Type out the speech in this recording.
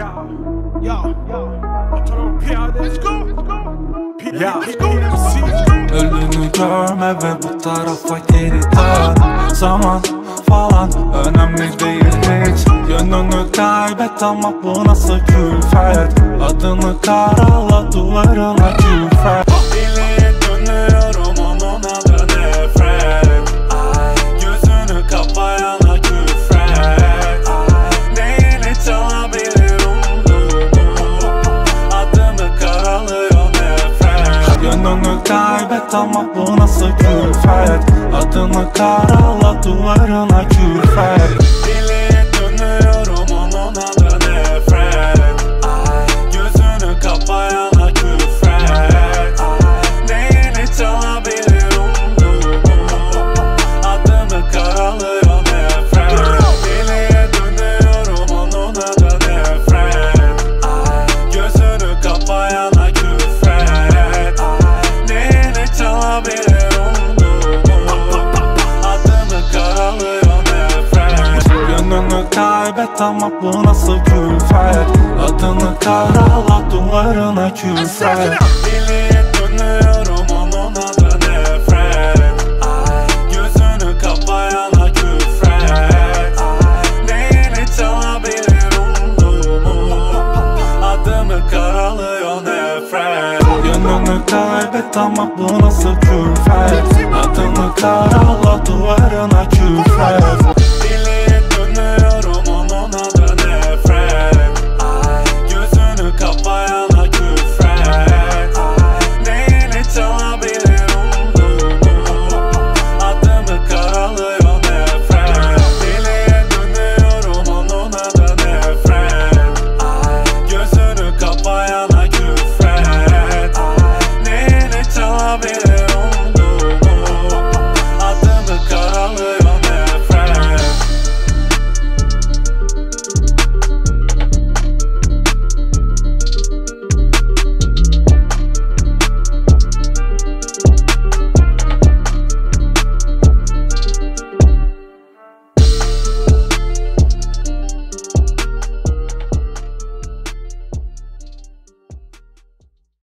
Ya. Piyade. Let's go. Ya. Let's go. Let's go. Ölünü görme ve bu tarafa geri dön Zaman falan önemli değil hiç Yönünü kaybet ama bu nasıl külfet Adını karala duvarına kaybet ama bu nasıl külfet Adını karala duvarına külfet Kaybet ama bu nasıl külfet? Adını karala duvarına külfet. Diliye dönüyorum onun adı nefret. Ay, Gözünü kapayana küfret Ay, Neyini çalabilir umduğumu? Yönünü kaybet ama bu nasıl külfet? Adını karala duvarına külfet